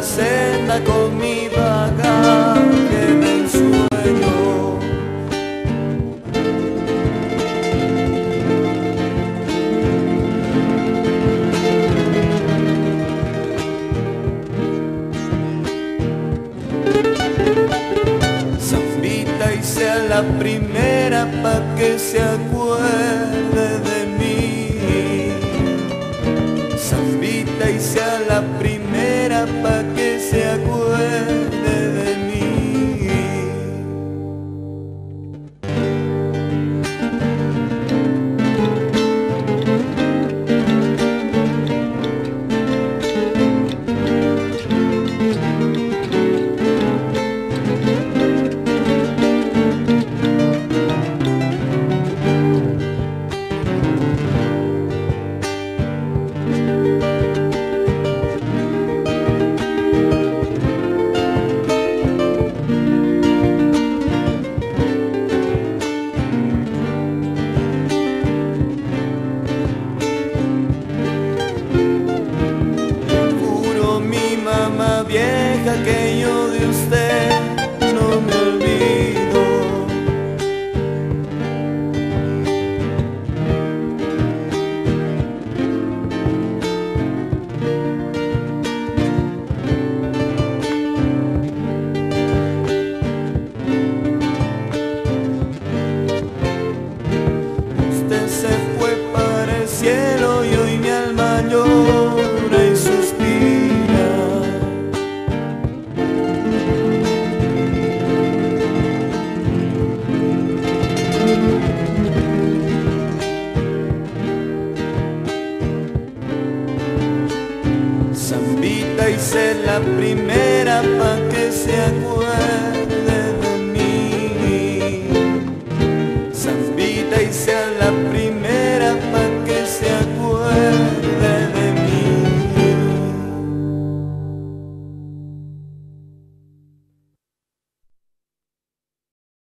vieja con mi bagaje de ensueño. Zambita y sea la primera pa' que se acuerde vieja hice la primera